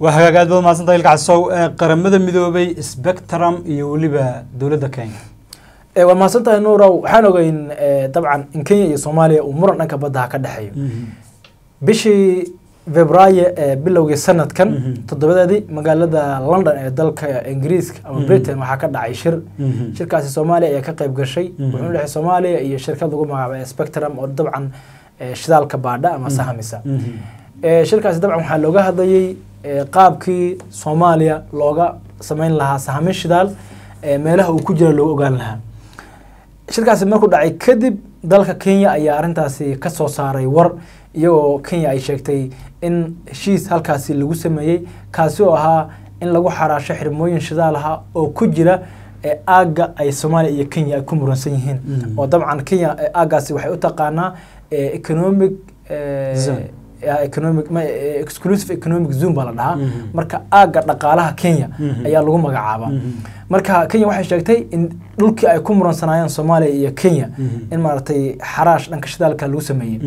waa hagaag aad baad mahadsantahay ilka casow ee qaramada midoobay spectrum iyo weliba dowladda kenya. Waa mahadsan tahay nuurow waxaan ogeyn dabcan in kenya iyo soomaaliya uu muran dhanka badda ka dhexeeyo bishii febraayo ee bilowgii sanadkan Mhm. toddobadeedii magaalada london ee dalka ingiriiska ama Mhm. britain waxaa ka dhacay shir. Shirkaasi soomaaliya ayaa ka qayb gashay. Wuxuu u dhexay soomaaliya iyo shirkad lagu magacaabay spectrum oo dabcan shidaalka baadha ama sahamisa. Shirkaasi dabcan waxaa looga hadlayey qaabkii soomaaliya looga sameyn lahaa sahamin shidaal meelaha uu ku jira loogu ogaan lahaa. Shirkaasi markuu dhacay kadib dalka kenya ayaa arrintaasi ka soo saaray war iyagoo kenya ay sheegtay in heshiis halkaasi lagu sameeyey kaasi oo ahaa in lagu xaraasho xirmooyin shidaal aha oo ku jira ee aagga ay soomaaliya iyo kenya ay ku muransan yihiin. Mhm. oo dabcan kenya aaggaasi waxay u taqaanaa economic economic ma- eh, exclusive economic zone baa la dhahaa Mhm. marka aagga dhaqaalaha kenya Mhm. ayaa lagu magacaabaa Mhm. marka kenya waxay sheegtay in dhulkii ay ku muransanaayeen soomaaliya iyo kenya in maaragtay xaraash dhanka shidaalka lagu sameeyey.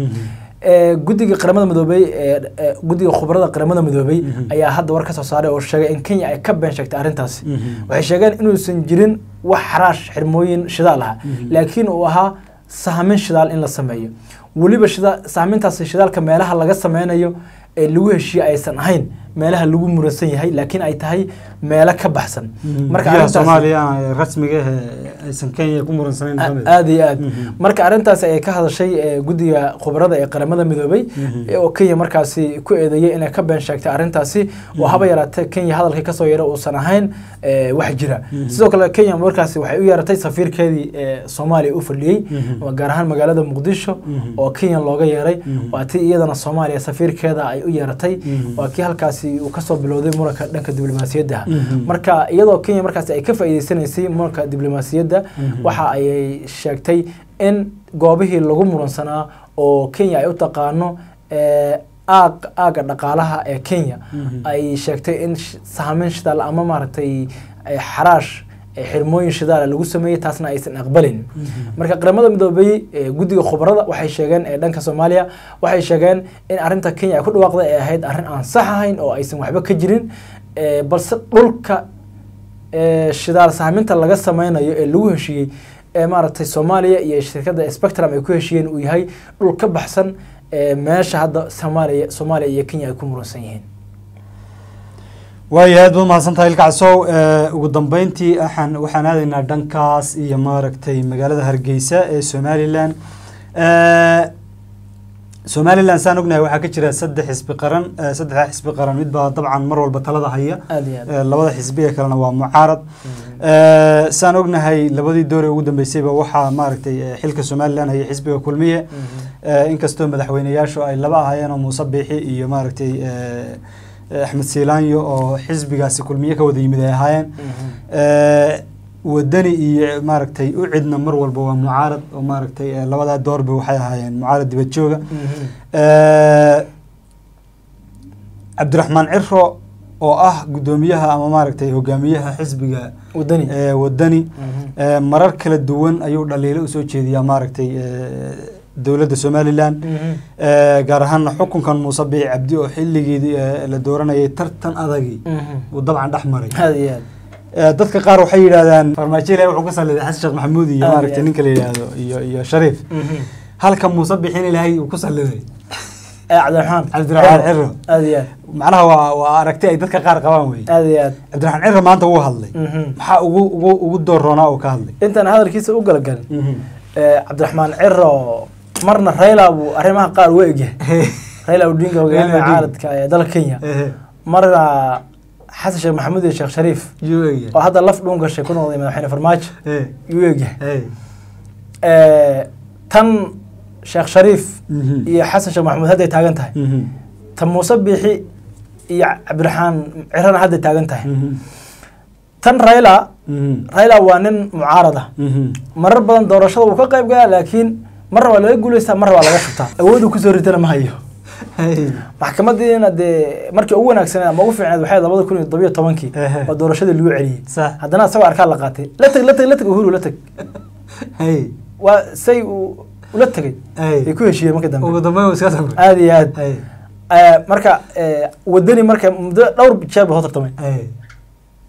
Eh, guddiga qaramada midoobay ee ee, guddiga khubarada qaramada midoobay Mhm. ayaa hadda war ka soo saaray oo sheegay in kenya ay ka been sheegtay arrintaasi waxay sheegeen inuusan jirin wax xaraash xirmooyin shidaal ah laakiin uu ahaa sahamin shidaal in la sameeyo weliba shida sahamintaasi shidaalka meelaha laga sameynayo ee lagu heshiye aysan ahayn meelaha lagu muransan yahay laakiin ay tahay meelo ka baxsan. Marka arrintaasi- soomaaliya ee rasmiga ee aysan kenya ku muransanayn A- ka mid aad iyo aad. Mhm. marka arrintaasi ay ka hadashay guddiga khubarada ee qaramada midoobay Mhm. eh, oo kenya markaasi ku eedeeyey inay ka been sheegtay arrintaasi oo haba yaraatee kenya hadalkii ka soo yara uusan ahayn wax jira. Sidoo kale kenya markaasi waxay u yeeratay safiirkeedii ee soomaaliya u fadhiyey gaar ahaan magaalada muqdisho oo kenya looga yeeray. Waa tii iyadana soomaaliya safiirkeeda ay u yeeratay waa kii halkaasi uu ka soo bilowday muranka dhanka diblomaasiyadda Mhm. marka iyadoo kenya markaasi ay ka faa'iideysanaysay muranka diblomaasiyadda Mhm. waxa ayay sheegtay in goobihii lagu muransanaa oo kenya ay u taqaano eh, aag aagga dhaqaalaha ee kenya Mhm. ay sheegtay in sahamin shidaal ama maaragtay eh, xaraash eh, xirmooyin shidaala lagu sameeyey taasna aysan aqbalin. Marka qaramada midoobay guddiga khubarada waxay sheegeen ee dhanka soomaaliya waxay sheegeen in arrinta kenya ay ku dhawaaqday ay ahayd arrin aan sax ahayn oo aysan waxba ka jirin balse dhulka shidaal sahminta laga sameynayo ee lagu heshiiyey ee maaragtay soomaaliya iyo shirkadda spectrum ay ku heshiiyeen uu yahay dhul ka baxsan meesha hadda soomaaliya soomaaliya iyo kenya ay ku muransan yihiin waayahay aad baad mahadsantahay ilka casow. Ee, ugu dambeyntii waxaan waxaan aadaynaa dhankaas iyo maaragtay magaalada hargeysa ee somalilan Ee, somalilan saan ognahay waxaa ka jira saddex xisbi qaran. Ee, saddexda xisbi qaran mid baa dabcan mar walba talada haya. Labada xisbi ee kalena waa mucaarad Ee, saan ognahay labadii door ee ugu dambeysayba waxaa maaragtay xilka somalilan haya xisbiga kulmiye. Ee, inkastoo madaxweyneyaashu ay laba ahaayeen oo muuse biixi iyo maaragtay axmed siilaanyo oo xisbigaasi kulmiye ka wada yimid ay ahaayeen. Ee, wadani iyo maaragtay u cidna mar walba waa mucaarad oo maaragtay labadaa doorba waxay ahaayeen mucaarad dibad jooga. Ee, cabdiraxmaan ciro oo ah guddoomiyaha ama maaragtay hogaamiyaha xisbiga wadani. ee, wadani. Mhm. ee, marar kala duwan ayuu dhaliilo u soo jeediyaa maaragtay dowladda somalilan Mhm. Ee, gaar ahaana xukunkan muuse biixi cabdi oo xilligeedii ee, la dooranayay tartan adagii Mhm. uu dabcan dhex maray. Ee, dadka qaar waxay yidhahdaan farmaajo ilahi wuxuu ka saliday xasan sheekh maxamuud iyo maaragtay ninka la yidhaahdo iyo iyo shariif. Mhm. halka muuse biixin ilaahay uu ku saliday Eh, cabdiraxmaan cabdiraxmaan ciro aad iyo aad macnaha waa waa aragti ay dadka qaar qabaan wey aad iyo aad cabdiraxmaan ciro maanta wuu hadlay. Maxaa ugu ugu ugu dooroonaa uu ka hadlay? Intaan hadalkiisa u galagalin eh, cabdiraxmaan ciro marna rayla buu arrimaha qaar u egyahay rayla odinga hogaamiyaha Odinga. caaladka ee dalka kenya. Marna xasan sheekh maxamuud iyo sheekh shariif oo hadda laf dhuun gashay ku noqday madaxweyne farmaajo yuu egyahay tan sheekh shariif mhm, iyo xasan sheekh maxamuud hadday taagan tahay. Mhm, tan muuse biixi iyo cabdiraxmaan cirana hadday taagan tahay. Mhm, tan rayla rayla waa nin mucaarad ah. Marar badan doorashada wuu ka qayb galaa laakiin marna waa laga guuleystaa marna waa laga shubtaa awooduu ku soo ritana ma hayo. Maxkamadiina dee markii ugu wanaagsaneed ama ugu fiicneed waxay labada kun iyo todobiyo tobankii oo doorashadii lagu celiyey. Haddana isagoo arkaa la qaatay. La teg la teg la teg uhuru la teg Hey, waa say uu ula tegay hey. ay ku heshiiyeen marka dambe. Ugu dambeyn wuu iska sabray. aad iyo aad. Eh, marka eh, wadani marka muddo dhowr jeer buu tartamay. Ay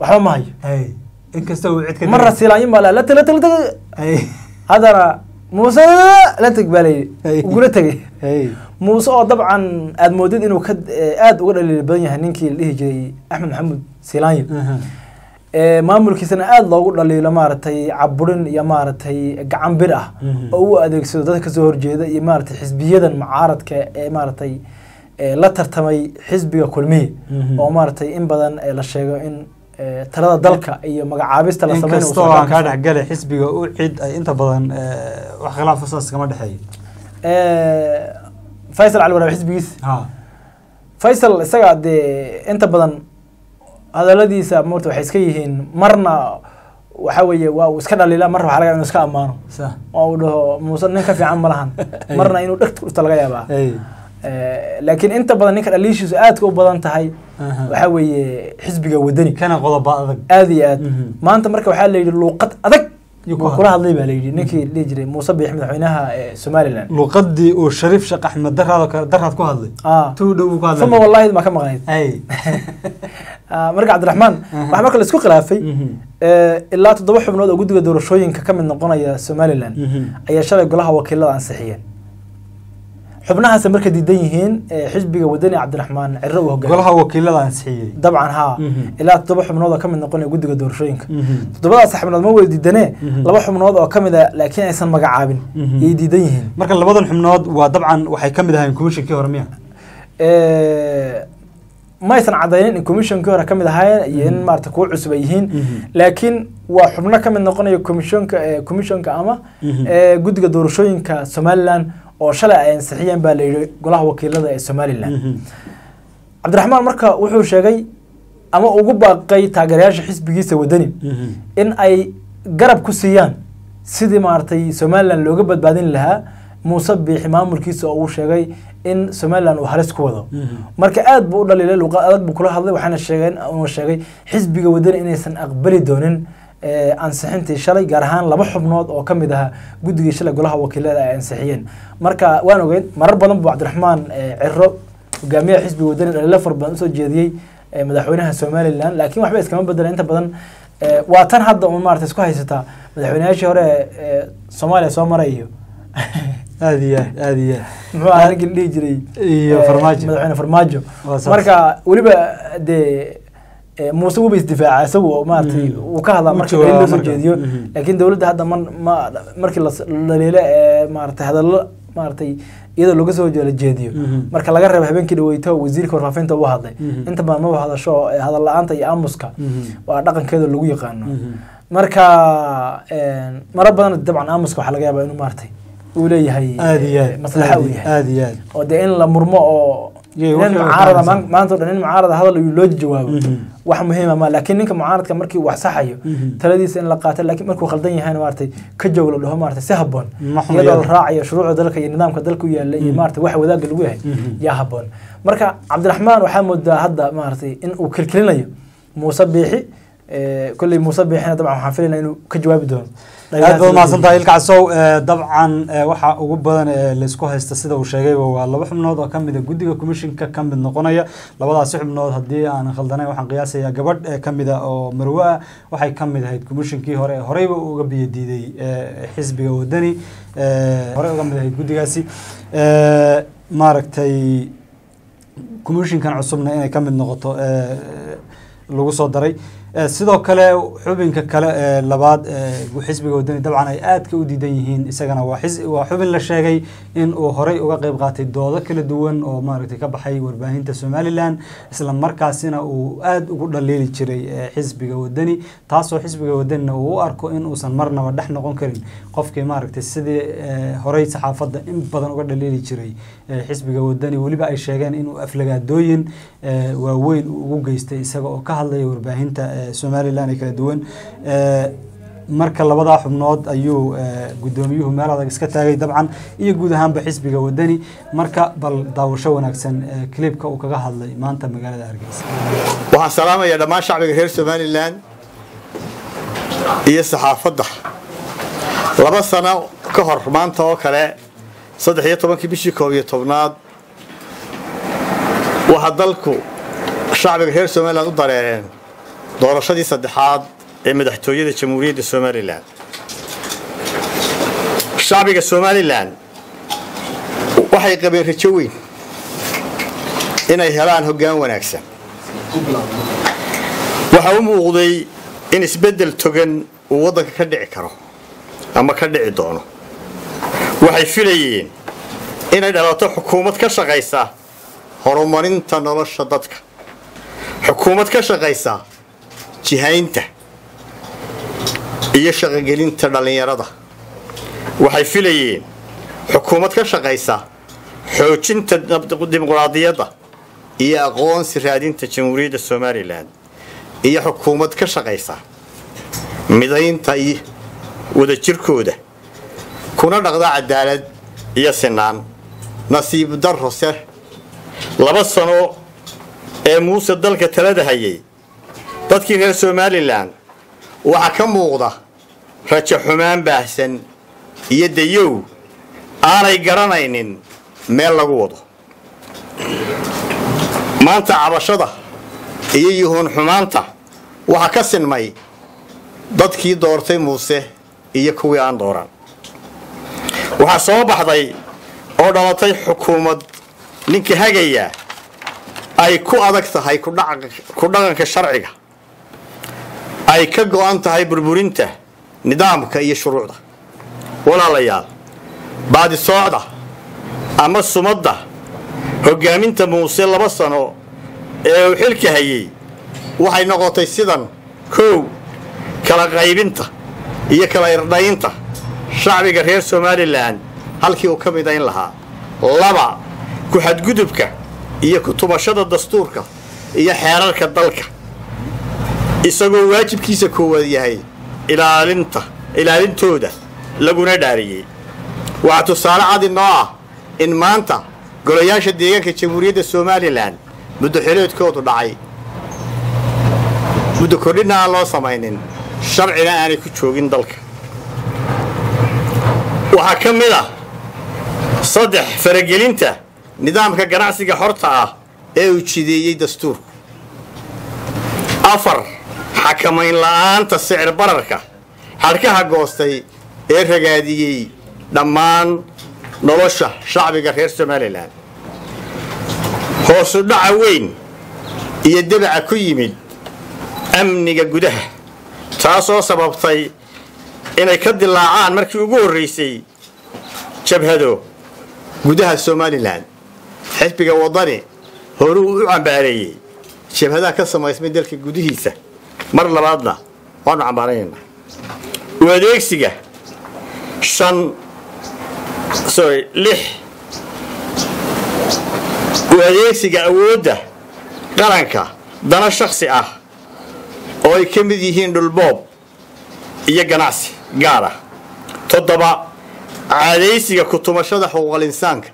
waxba ma hayo. Ay inkasta uu cid ka marna silaayin baa la tag la tag la tag. Haddana muuse la teg baa layidhi tegay ay muuse oo dabcan aad moodid inuu ka eh, aad uga dhaliil badan yahay ninkii la dhihi jiray axmed maxamuud silaanyo aha Eh, maamulkiisana aada loogu dhaliilo maaragtay caburin iyo maaragtay gacan bir ah oo u adeegsado dadka ka soo horjeeda iyo maaragtay xisbiyadan mucaaradka ee maaragtay eh, la tartamay xisbiga kulmiye oo maaragtay in badan la sheego in talada dalka iyo magacaabista la sameyn aan kaa dhexgale xisbiga u cid ay inta badan wax khilaaf saas kama dhexeeyo. Faysal cali waraabe xisbigiisa ha. Faysal isaga dee inta badan hadaladiisa morta waxay iska yihiin marna waxa weeye waa uu iska dhaliila marna waxaa laga inuu iska ammaano. Oo uu dhaho muuse nin ka fiican ma lahan. Marna inuu dhegta dhufta laga yaabaa. Laakiin inta badan ninka dhaliishiisu aadka u badan tahay waxa weeye xisbiga wadani kana qodoba adag. Aad iyo aad. Mhm. maanta marka waxaa la yidhi luuqad adag. Kula hadlay. baa la yidhi. Ninkii dhihi jiray muuse biix madaxweynaha eh, somaliland. Luqadii uu shariif sheekh axmed daraad daraad ku hadlay. Ah. Tuu dhow uu ku hadlay. Uma wallahi ma ka maqnayd. Ay. Ah, marka cabdiraxmaan waxaa marka la isku khilaafay. Mhm. eh, ilaa toddoba xubnood oo guddiga doorashooyinka ka mid noqonaya somaliland Mhm. ayaa shalay golaha wakiilada ansixiyeen xubnahaas marka diidan yihiin xisbiga wadani cabdiraxmaan ciro uu hogaamiyo golaha wakiilada ansixiyey dabcan haa. Mhm. ilaa toddoba xubnood oo ka mid noqonaya guddiga doorashooyinka. Mhm. toddobadaas xubnood ma wada diidanee Mhm. laba xubnood oo ka mid a laakiin aysan magacaabin. Yay diidan yihiin. Marka labadan xubnood waa dabcan waxay ka mid ahayn komishinkii hore miya? Ma aysan cadaynin in commissionkii hore ka mid ahaayeen iyo in maarata kuwo cusub ay yihiin. Laakiin waa xubno ka mid noqonaya commissionka commissionka ama guddiga doorashooyinka somaliland oo shalay ay ansixiyeen baa la yidhi golaha wakiilada ee somaliland Mhm. cabdiraxmaan marka wuxuu sheegay ama ugu baaqay taageerayaasha xisbigiisa wadani Mhm. in ay garab ku siiyaan sidii maaragtay somaliland looga badbaadin lahaa muuse biixi maamulkiisa oo uu sheegay in somaliland uu halis ku wado Mhm. marka aad buu u dhaliilay luuqad adag buu kula hadlay waxaana sheegeen sheegay xisbiga wadani inaysan aqbali doonin ansixintii shalay gaar ahaan laba xubnood oo ka mid ahaa guddigii shalay golaha wakiilada ay ansixiyeen. Marka waan ogeyn marar badan buu cabdiraxmaan ciro hogaamiyaha xisbiga wadani dhaliilo fara badan u soo jeediyey madaxweynaha somaliland laakiin waxba iskama bedela inta badan. Waa tan hadda un maarata isku haysataa madaxweynayaashii hore soomaaliya soo maray iyo aad iyo aad aad iyo aad. Muxuu ahaa ninkii la dhihi jiray iyo farmaajo. madaxweyne farmaajo. Marka weliba dee muuse wuba isdifaaca isagu oo maaragtay Mhm. uu ka hadlaa marka daliil marka. jeediyo. Mhm. laakiin dowladda hadda man ma markii la dhaliilo ee maaragtay hadallo maaragtay iyadoo looga soo jeediyo. Mhm. marka laga reebo habeenkii dhaweyto wasiirka warfaafinta uu hadlay. Inta badan maba hadasho eh, hadal la'aanta iyo aamuska. Mhm. waa dhaqankeeda lagu yaqaano. Marka mara badan dabcan aamuska waxaa laga yaabaa inuu maaragtay uu leeyahay eh, maslaxa uu yahay. oo dee in la murmo oo Yay, nin waxay mucaarada wadaanaysaa. maan- maanta o dhan nin mucaarada hadal loo jawaabo Mhm. wax muhiima ma laakiin ninka mucaaradka markii wax saxayo Mhm. taladiisa in la qaato laakiin markuu khaldan yahayna maaragtay ka joog la dhaho maaragtay si xumo iyadoo la raacayo shuruucda dalka iyo nidaamka dalka u yaalla iyo Mhm. wax wadaagga lagu yahay yaa habboon marka cabdiraxmaan waxaa moodaa hadda maaragtay in uu kilkilinayo muuse biixi kolley muuse biixina dabcan waxaan filaynaa inuu ka jawaabi doono aad baad mahadsan tahay ilka casow Eh, dabcan eh, waxa ugu badan ee laysku haysta sida uu sheegayba waa laba xubnood oo ka mid a guddiga commissionka ka mid noqonaya. Labadaasi xubnood haddii aan khaldanayn waxaan qiyaasayaa gabadh ee ka mid a oo marwe ah waxay ka mid ahayd commissionkii hore. Horeyba uga biyo diiday eh, xisbiga wadani eh, horey uga mid ahayd guddigaasi. Eh, maaragtay commissionkan cusubna inay ka mid noqoto eh, lagu soo daray. Eh, sidoo kale xubinka kale ee labaad xisbiga wadani dabcan ay aadka u diidan yihiin isagana waa xubin la sheegay in uu horey uga qayb qaatay doodo kala duwan oo maaragtay ka baxay warbaahinta somaliland isla markaasina uu aad ugu dhaliili jiray eh, xisbiga wadani taasoo xisbiga wadanina uu u arko in uusan marnaba dhex noqon karin qofkii maaragtay sidii eh, horey saxaafadda in badan uga dhaliili jiray. Eh, xisbiga wadani weliba ay sheegeen inuu aflagaadooyin eh, waaweyn ugu geystay isaga oo ka hadlaya warbaahinta somaliland ee kala duwan. Eh, marka labadaa xubnood ayuu eh, guddoomiyuhu meel adag iska taagay dabcan iyo guud ahaanba xisbiga wadani marka bal daawasho wanaagsan eh, clipka uu kaga hadlay maanta magaalada hargeysa. Waxaan salaamayaa dhammaan shacbiga reer somalilan iyo saxaafadda. Laba sano ka hor maanta oo kale saddex iyo tobankii bishii koob iyo tobnaad waxaa dalku shacbiga reer somalilan u dareereen doorashadii saddexaad ee madaxtooyada jamhuuriyadda somalilan shacbiga somalilan waxay qabeen rajo weyn inay helaan hoggaan wanaagsan waxaa u muuqday in isbeddel togan uu waddanka ka dhici karo ama ka dhici doono waxay filayeen inay dhalato xukuumad ka shaqaysa horumarinta nolosha dadka xukuumad ka shaqaysa jihaynta iyo shaqogelinta dhallinyarada. Waxay filayeen xukuumad ka shaqaysa xoojinta dimuqraadiyadda iyo aqoonsi raadinta jamhuuriyadda somalilan iyo xukuumad ka shaqaysa midaynta iyo wadajirkooda kuna dhaqda cadaalad iyo sinaan. Nasiib darrose laba sano ee muuse dalka talada hayay dadkii reer somalilan waxaa ka muuqda rajo xumaan baahsan iyo dayow aanay garanaynin meel lagu wado. Maanta cabashada iyo yuhuun xumaanta waxaa ka sinmay dadkii doortay muuse iyo kuwii aan dooran waxaa soo baxday oo dhalatay xukuumad ninka hagaya ay ku adag tahay ku dhaqanka sharciga ay ka go'an tahay burburinta nidaamka iyo shuruucda. Walaalayaal baadisoocda ama sumadda hoggaaminta muuse laba sano ee uu xilka hayay waxay noqotay sidan kow kala qaybinta iyo kala irdhaynta shacbiga reer somalilan halkii uu ka midayn lahaa. Laba ku-xadgudubka iyo ku-tubashada dastuurka iyo xeerarka dalka isagoo waajibkiisa koowaad yahay ilaalinta ilaalintooda laguna dhaariyey waxaa tusaale cadi noo ah in maanta golayaasha deegaanka jamhuuriyadda somalilan muddo xileedkoodu dhacay. Muddo kordhinna aan loo samaynin sharcina aanay ku joogin dalka. Waxaa ka mid ah saddex faragelinta nidaamka ganacsiga xorta ah ee uu jideeyey dastuurku. Afar xakamayn la'aanta sicir bararka. Xadhkaha goostay ee ragaadiyey dhammaan nolosha shacbiga reer somalilan hoosu dhaca weyn iyo debaca ku yimid amniga gudaha taasoo sababtay inay ka dilaacaan markii ugu horraysay jabhado gudaha somalilan xisbiga waddani horuu u cambaareeyey. Jabhadaha ka samaysmay dalka gudihiisa mar labaadna waanu cambaaranaynaa u adeegsiga shan sorry lix. U adeegsiga awoodda qaranka dana shakhsi ah oo ay ka mid yihiin dhulboob iyo ganacsi gaar ah. Toddoba caadaysiga ku-tumashada xuquuqal insaanka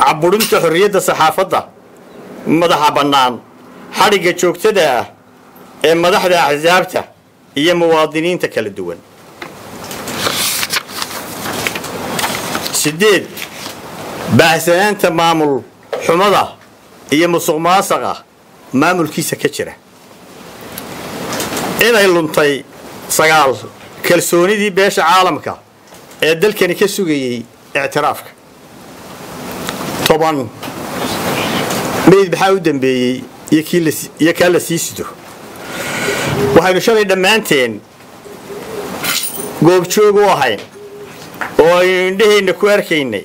caburinta xorriyadda saxaafadda madaxa bannaan xadhigga joogtada ah ee madaxda axsaabta iyo muwaadiniinta kala duwan. Sideed baahsanaanta maamul xumada iyo musuq maasaqa maamulkiisa ka jira. Inay luntay sagaal kalsoonidii beesha caalamka ee dalkani ka sugayey ictiraafka. Toban meyd maxaa u dambeeyey iyo kaa la sii sido waxaynu shalay dhammaanteen. Goobjoog u ahayn oo aynu indhaheenna ku arkaynay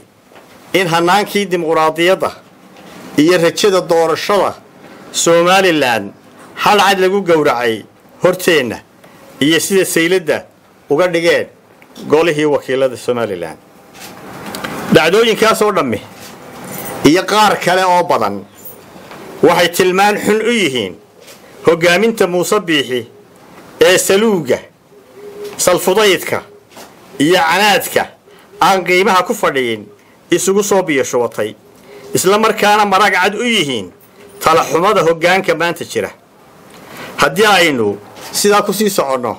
in hannaankii dimuqraadiyadda iyo rajada doorashada somalilan hal cad lagu gowracay horteenna iyo sida sayladda uga dhigeen golihii wakiilada somalilan dhacdooyinkaasoo dhammi iyo qaar kale oo badan waxay tilmaan xun u yihiin hoggaaminta muuse biixi ee saluugga salfudaydka iyo canaadka aan qiimaha ku fadhiyin isugu soo biyashubatay isla markaana marag cad u yihiin talaxumada hoggaanka maanta jira. Haddii aynu sidaa ku sii soconno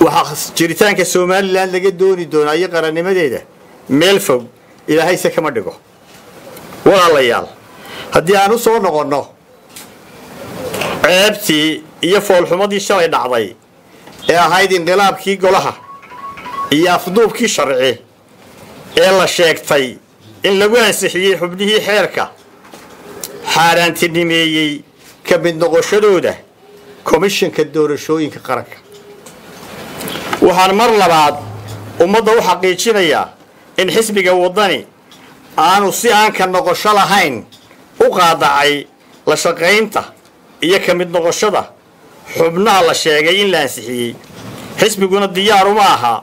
waxaa jiritaanka somalilan laga dooni doonaa iyo qarannimadeeda meel fog ilaahayse kama dhigo. Walaalayaal haddii aan u soo noqonno ceebtii iyo foolxumadii shalay dhacday ee ahayd inqilaabkii golaha iyo afduubkii sharci ee la sheegtay in lagu ansixiyey xubnihii xeerka xaaraantinimeeyey ka mid noqoshadooda komishanka doorashooyinka qaranka. Waxaan mar labaad ummadda u xaqiijinayaa in xisbiga waddani aanu si aan ka noqosho lahayn u qaadacay la shaqaynta iyo ka mid noqoshada xubnaha la sheegay in la ansixiyey. Xisbiguna diyaar uma aha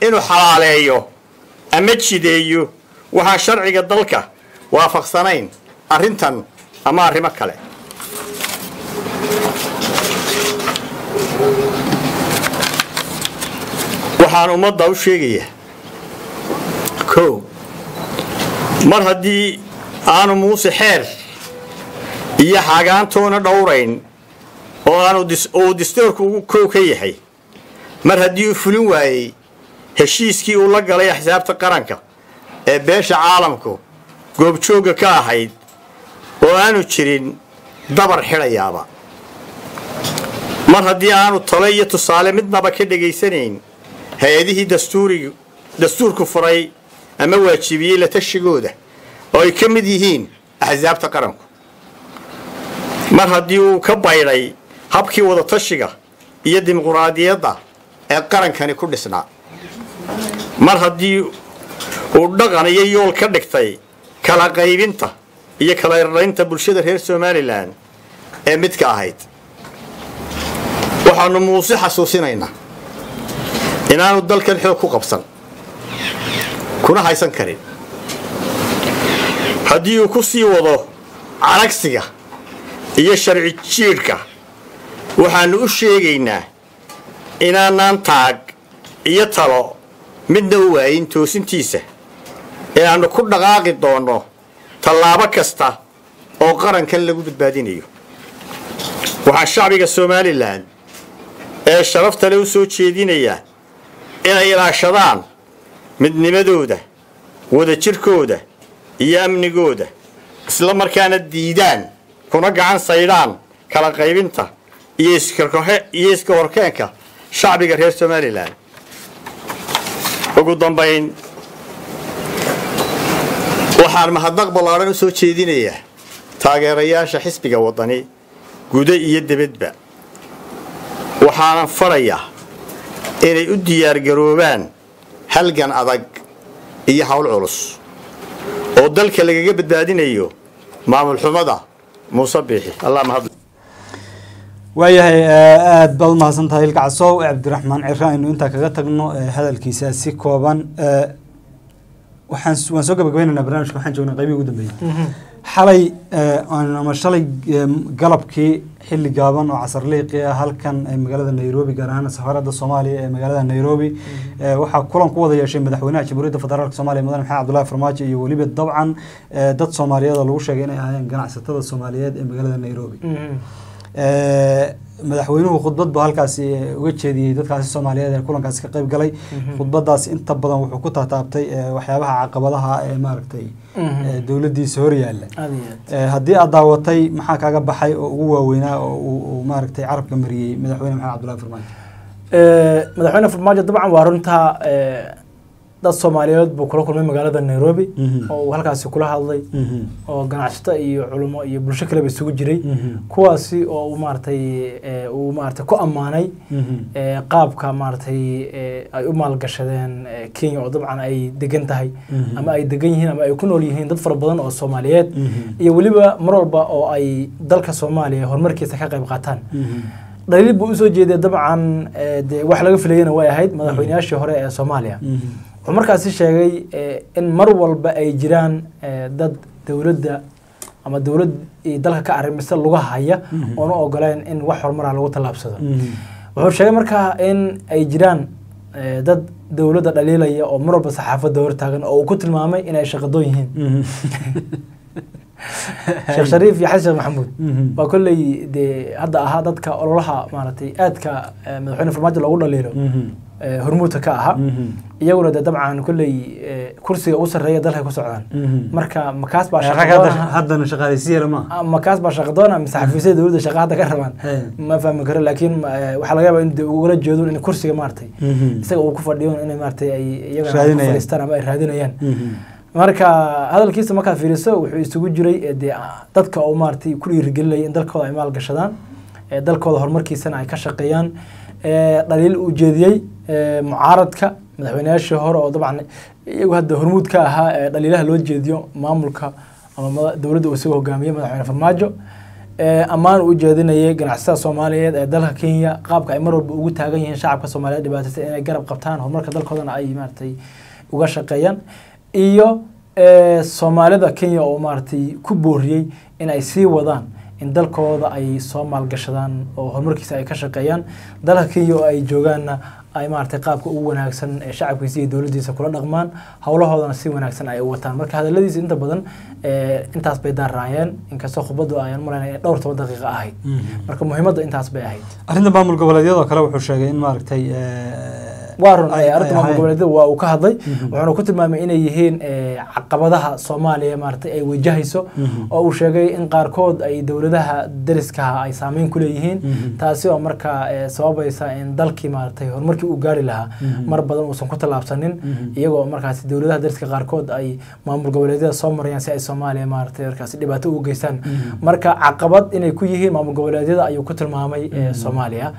inuu xalaaleeyo ama jideeyo. Waxaan sharciga dalka waafaqsanayn arrintan ama arrimo kale. Waxaan ummadda u sheegayaa kow mar haddii aanu muuse xeer iyo xaagaantoona dhowrayn oo aanu uu distoorku kow ka yahay. Mar haddii uu fulin waayey heshiiskii uu la galay axsaabta qaranka ee beesha caalamku goobjoogga ka ahayd oo aanu jirin dabar xidhayaaba. Mar haddii aanu tole iyo tusaale midnaba ka dhegaysanayn hay'adihii dastuurku furay ama waajibiyey la tashigooda oo ay ka mid yihiin axsaabta qaranku mar haddii uu ka baydhay habkii wadatashiga iyo dimuquraadiyadda ee qarankani ku dhisnaa mar haddii uu dhaqan iyo yool ka dhigtay kala qaybinta iyo kala irraynta bulshada reer somalilan ee midka ahayd. Waxaannu muuse xasuusinaynaa inaanu dalkan xoog ku qabsan kuna haysan karin. Haddii uu ku sii wado canagsiga iyo sharci jiidhka waxaannu u sheegaynaa inaanaan taag iyo talo midna u waayin toosintiisa ee aannu ku dhaqaaqi doonno tallaabo kasta oo qarankan lagu badbaadinayo. Waxaan shacbiga somalilan ee sharafta le u soo jeedinayaa inay ilaashadaan midnimadooda wadajirkooda iyo amnigooda isla markaana diidaan kuna gacan saydhaan kala qaybinta iyo iska horkeenka shacbiga reer somalilan. Ugu dambayn waxaan mahadnaq ballaadhan u soo jeedinayaa taageerayaasha xisbiga waddani guda iyo debadba waxaanan farayaa inay u diyaargaroobaan halgan adag iyo hawl culus. Oo dalka lagaga badbaadinayo maamul xumada muuse biixi waayahay aada baad umahadsan tahay ilka casow cabdiraxmaan cire aynu intaa kaga tagno hadalkiisa si kooban waxaan waan soo gabagabaynaynaa barnamijka waxaan joognaa qaybihii ugu dambeeyey xalay ama shalay galabkii xilli gaaban oo casarliiqi ah halkan magaalada nairobi gaar ahaan safaarada soomaaliya ee magaalada nairobi. Waxaa kulan ku wada yeeshay madaxweynaha jamhuuriyadda federaalk somalia mudane maxamed cabdullahi farmaajo iyo weliba dabcan dad soomaaliyeed oo lagu sheegay inay ahaayeen ganacsatada soomaaliyeed ee magaalada nairobi madaxweynuhu khudbad buu halkaasi uga jeediyey dadkaasi soomaaliyeed ee kulankaasi ka qayb galay. Khudbadaas inta badan wuxuu ku taataabtay waxyaabaha caqabadaha ee maaragtay dowladdiisa hor yaalla. Haddii aad daawatay maxaa kaaga baxay oo ugu waaweynaa oo uu maaragtay carabka mariyey madaxweyne maxamed cabdullahi farmaajo? Madaxweyne farmaajo dabcan waa runtaa dad soomaaliyeed buu kula kulmay magaalada nairobi oo uu halkaasi kula hadlay oo ganacsato iyo culimo iyo bulsho kaleba isugu jiray. Kuwaasi oo uu maaragtay uu maaragtay ku ammaanay qaabka maaragtay ay u maalgashadeen kenya oo dabcan ay degan tahay ama ay degan yihiin ama ay ku nool yihiin dad fara badan oo soomaaliyeed. Iyo weliba mar walba oo ay dalka soomaaliya horumarkiisa ka qayb qaataan. Dhaliil buu u soo jeeday dabcan de wax laga filayana way ahayd madaxweynayaashii hore ee soomaaliya wuxuu markaasi sheegay in mar walba ay jiraan dad dowladda ama dowlad dalka ka arrimisa luga haya oona ogoleen in wax horumara lagu tallaabsado. Wuxuu sheegay markaa in ay jiraan dad dowladda dhaliilaya oo mar walba saxaafadda hortaagan oo uu ku tilmaamay inay shaqadoon yihiin. Sheekh shariif iyo xasan sheekh maxamuud. Waa kolley dee hadda ahaa dadka ololaha maaragtay aadka madaxweyne farmaajo loogu dhaliilo. Eh, hormuudka ka ahaa iyaguna de dabcan kolley kursiga ugu sarreeya dalkay ku socdaan. Marka makaas baa haddana shaqaaleysi yara ma. Ah, makaas baa shaqadoona mise xafiisyada dowladda shaqa hadda ka rabaan. Ma fahmi karo laakiin waxaa laga yaabaa in de ugala jeedo in kursiga maaragtay isaga uu ku fadhiyo inay maaragtay ay iyagana fadhiistaan ama ay raadinayaan. Marka hadalkiisa markaad fiiriso wuxuu isugu jiray dee ah, dadka oo maaragtay ku dhiirigelinaya in dalkooda ay maalgashadaan dalkooda horumarkiisana ay ka shaqeeyaan dhaliil uu jeediyey mucaaradka madaxweynayaashii hore oo dabcan iyagu hadda hormuud ka ahaa ee dhaliilaha loo jeediyo maamulka ama dowladda uu isaga hogaamiye madaxweyne farmaajo. Ammaan uu jeedinayay ganacsatada soomaaliyeed ee dalka kenya qaabka ay mar walba ugu taagan yihiin shacabka soomaaliyeed dhibaataysan inay garab qabtaan horumarka dalkoodana ay maaragtay uga shaqeeyaan. Iyo soomaalida kenya oo maaragtay ku booriyey in ay sii wadaan in dalkooda ay soo maalgashadaan oo horumarkiisa ay ka shaqeeyaan dalka kenya oo ay joogaanna ay maaragtay qaabka ugu wanaagsan ee shacabkiisa iyo dowladdiisa kula dhaqmaan howlahoodana si wanaagsan ay u wataan. Marka hadaladiisa inta badan eh, intaas bay daaraayeen inkastoo khudbadu ayaan malaynaya in dhowr toban daqiiqa ahayd. Marka muhiimadda intaas bay ahayd. Arrinta maamul goboleedyadoo kale wuxuu sheegay in maaragtay waa run ay maamul goboleedyada waa uu ka hadlay. Wuxuuna ku tilmaamay inay yihiin caqabadaha soomaaliya maaragtay ay wajahayso. Oo uu sheegay in qaarkood ay dowladaha deriskaha ay saameyn ku leeyihiin. Taasi oo markaa eh, sababaysa in dalkii maaragtay horumarkii uu gaari lahaa. Mar badan uusan ku tallaabsanin. Iyagoo markaasi dowladaha deriska qaarkood ay maamul goboleedyada soo marayaan si ay soomaaliya maaragtay markaasi dhibaato ugu geystaan. Marka caqabad inay ku yihiin maamul goboleedyada ayuu ku tilmaamay soomaaliya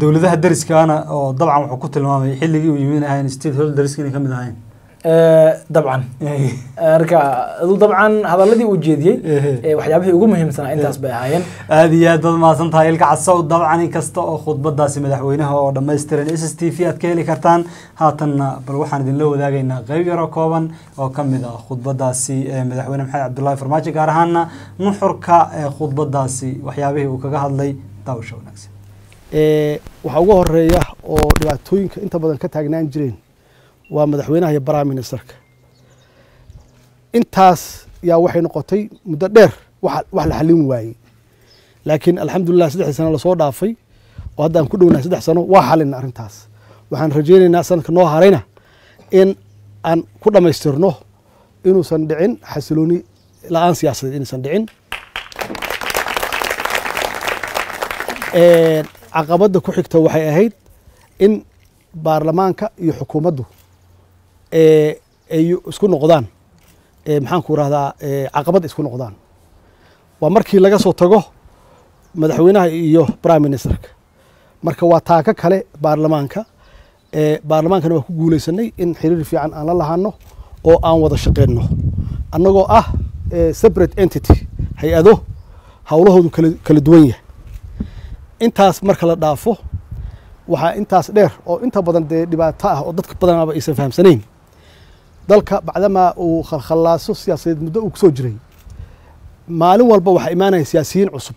dowladaha deriskaana oo dabcan wuxuu ku tilmaamay xilligii uu yimid ahayn state holderska inay ka mid ahayn. Eh, dabcan. Marka aduu dabcan hadaladii uu jeediyey eh, waxyaabihii ugu muhiimsanaa intaas bay ahaayeen. Aada iyo aad baad mahadsan tahay ilka casow dabcan in kasta oo khudbadaasi madaxweynaha oo dhammaystiran s s t v aad ka heli kartaan. Haatanna bal waxaan idinla wadaagaynaa qeyb yaroo kooban oo ka mid ah khudbadaasi madaxweyne maxamed cabdullaahi farmaajo gaar ahaana nuxurka ee khudbadaasi. Waxyaabihii uu kaga hadlay daawasha wanaagsan waxaa ugu horreeya oo dhibaatooyinka inta badan ka taagnaan jireen waa madaxweynaha iyo prime ministerka. Intaas yaa waxay noqotay muddo dheer wax la xallin waayey. Laakiin alxamdulilah saddexdii sano la soo dhaafay oo hadda aan ku dhownahay saddex sano waa xalina arrintaas. Waxaan rajaynaynaa sanadka noo harayna in aan ku dhammaystirno inuusan dhicin xasilooni la'aan siyaasadeed inuusan dhicin caqabadda ku xigta waxay ahayd in baarlamaanka iyo xukuumaddu ee, ay isku noqdaan. Ee, maxaan ku rahdaa caqabad isku noqdaan. Waa markii laga soo tago madaxweynaha iyo prime ministerka. Marka waa taaka kale baarlamaanka baarlamaankana waa ku guuleysanay in xiriir fiican aan la lahaano oo aan wada shaqeyno annagoo ah separate entity hay'ado howlahoodu kala duwan yahay intaas marka la dhaafo waxaa intaas dheer oo inta badan dee dhibaato ah oo dadka badanaaba aysan fahamsanayn. Dalka bacdamaa uu khalkhalaaso siyaasadeed muddo uu ku soo jiray maalin walba waxaa imaanaya siyaasiyiin cusub.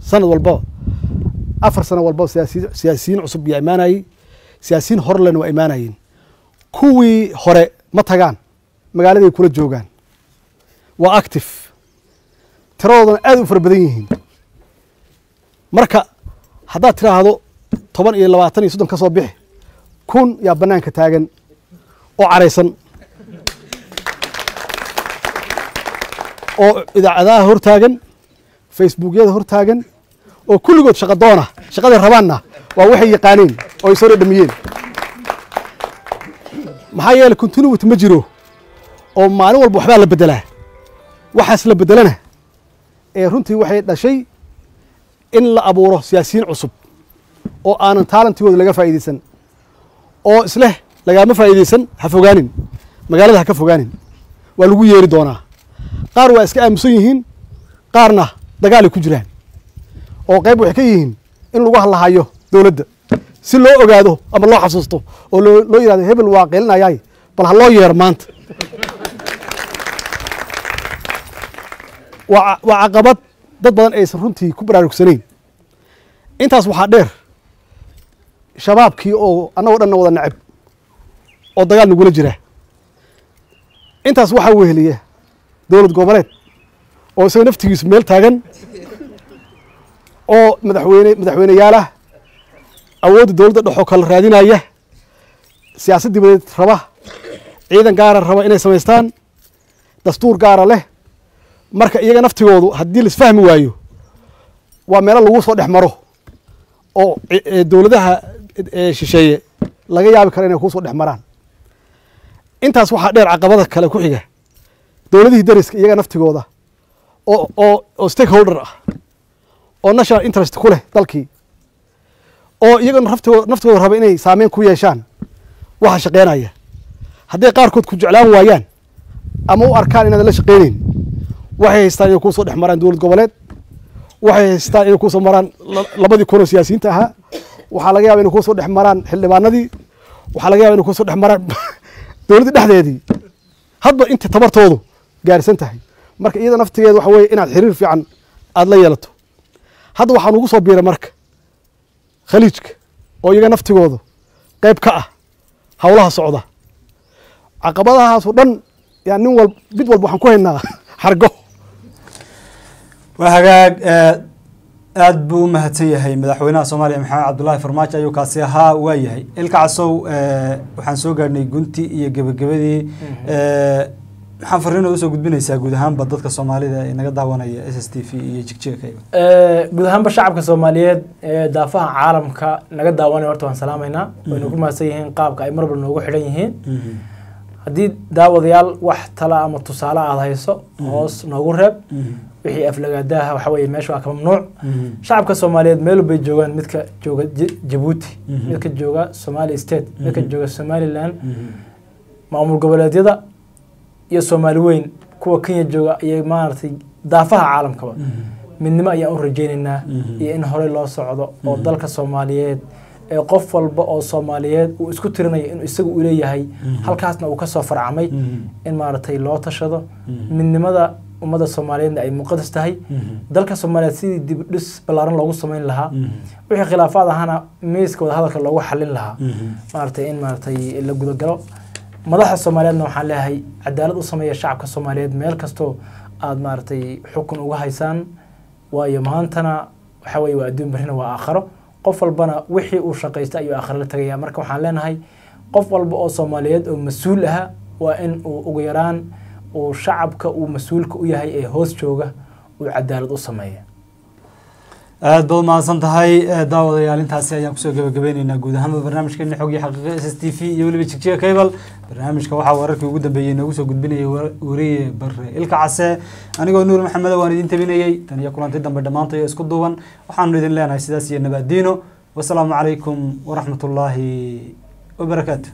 Sanad walbaba afar sano walbaba siyaasi- siyaasiyiin cusub yaa imaanayey siyaasiyiin horelena waa imaanayeen. Kuwii hore ma tagaan magaaladay kula joogaan. Waa active. Tiradoodana aad u fara badan yihiin. Marka haddaad tiraahdo toban iyo labaatan iyo soddon ka soo bixi kun yaa bannaanka taagan oo caraysan. Oo idaacadaha hor taagan facebookyada hor taagan oo kulligood shaqa doona shaqaday rabaanna waa waxay yaqaaneen oo ay soo dhadhamiyeen maxaa yeelay continuity ma jiro oo maalin walba waxbaa la beddelaa. Waxaas la beddelana ee runtii waxay dhashay in la abuuro siyaasiyiin cusub oo aanan taalantigooda laga faa'iideysan oo isleh lagaama faa'iideysan ha fogaanin magaalada ha ka fogaanin waa lagu yeeri doonaa. Qaar waa iska aamusan yihiin qaarna dagaalay ku jiraan oo qayb waxay ka yihiin in lagu hadlahayo dowladda. Si loo ogaado ama loo xasuusto oo loo yidhahdo hebel waa qeelinayaay bal ha loo yeero maanta. Waa caqabad dad badan aysan runtii ku baraarugsanayn. Intaas waxaa dheer shabaabkii oo annagoo dhanna wada necab oo dagaal nagula jira. Intaas waxaa weheliya dowlad goboleed oo isaga naftigiisu meel taagan oo madaxweyne madaxweyneyaalah awoodda dowladda dhexoo kala raadinaya siyaasad dibadeed raba ciidan gaara raba inay samaystaan dastuur gaara leh marka iyaga naftigoodu haddii laisfahmi waayo waa meelo lagu soo dhex maro oo dowladaha ee shisheeye laga yaabi karo inay ku soo dhex maraan. Intaas waxaa dheer caqabada kale ku xiga. Dowladihii dariska iyaga naftigooda oo oo oo stakeholder ah oo national interest ku leh dalkii oo iyaga naftigooda raba inay saameyn ku yeeshaan waxa shaqeynaya. Hadday qaarkood ku jeclaan waayaan ama u arkaan inaadan la shaqeyneyn waxay haystaan inay ku soo dhex maraan dowlad goboleed. Waxay haystaan inay ku soo maraan la- labadii kun oo siyaasiyiinta ahaa. Waxaa laga yaaba inay ku soo dhex maraan xildhibaanadii. Waxaa laga yaba inay ku soo dhex maraan dowladda dhexdeedii. Hadba inta tabartoodu gaarsan tahay. Marka iyada naftigeeda waxa weeye inaad xiriir fiican aada la yeelato. Hadda waxaa nugu soo biiray marka khaliijka oo iyaga naftigoodu qayb ka ah howlaha socda. Caqabadahaasoo dhan yaa nin wal mid walba waxaan ku haynaa xargo waa hagaag eh, aad buu u mahadsan yahay madaxweynaha soomaaliya maxamed cabdulaahi farmaajo ayuu kaasi ahaa waa yahay. Ilka casow eh, waxaan soo gaadhnay gunti iyo gebagabadii eh, maxaa fariin oo u soo gudbinaysaa guud ahaanba dadka soomaalida ee naga daawanaya s s t v iyo jigjiga guud ahaanba shacabka soomaaliyeed ee daafaha caalamka naga daawanaya horta waan salaamaynaa. Wayna ku mahadsan yihiin qaabka ay marba noogu xidhan yihiin haddii daawadayaal wax tala ama tusaale aada hayso hoos noogu reeb. Wixii aflagaadaha waxa weeye meesha waa ka mamnuuc shacabka soomaaliyeed meel bay joogaan midka jooga jabuuti midka jooga somali state midka jooga somaliland. Maamul goboleedyada iyo soomaali weyn kuwa kenya jooga iyo maaragtay daafaha caalamkaba midnimo ayaan u rajaynaynaa Mhm. iyo in horey loo socdo oo dalka soomaaliyeed ee qof walba oo soomaaliyeed uu isku tirinayo inuu isaga u leeyahay halkaasna uu ka soo farcamay in maaragtay loo tashado. Mhm. midnimada ummadda soomaaliyeedna ay muqadas tahay. Dalka soomaaliyeed sidii dib u dhis ballaaran loogu samayn lahaa. Wixii khilaafaad ahana miiska wada hadalka loogu xalin lahaa. Maaragtay in maaragtay la gudagalo. Madaxa soomaaliyeedna waxaan leeyahay cadaalad u sameeya shacabka soomaaliyeed meel kastoo aad maaragtay xukun uga haysaan. Waayo maantana waxa weeye waa adduun berrina waa aakharo qof walbana wixii uu shaqaysta ayuu aakhiro la tagaya marka waxaan leenahay qof walba oo soomaaliyeed oo mas'uul aha waa in uu ugu yaraan uu shacabka uu mas'uulka u yahay ee hoos jooga uu cadaalad u sameeya aad baad umahadsan tahay daawadayaal intaasi ayaan ku soo gabagabeyneynaa guud ahaanba barnaamijkeeni xogii xaqiiqa s s t v iyo weliba jigjiga cable. Barnaamijka waxaa wararkii ugu dambeeyey noogu soo gudbinayay war- wariye bare ilka case. Anigoo nuur maxameda waan idin tabinayey tan iyo kulanti dambe dhammaantay oo isku duuban waxaanu idin leenahay sidaas iyo nabadiino wasalaamu calaykum waraxmat ullaahi wabarakaatu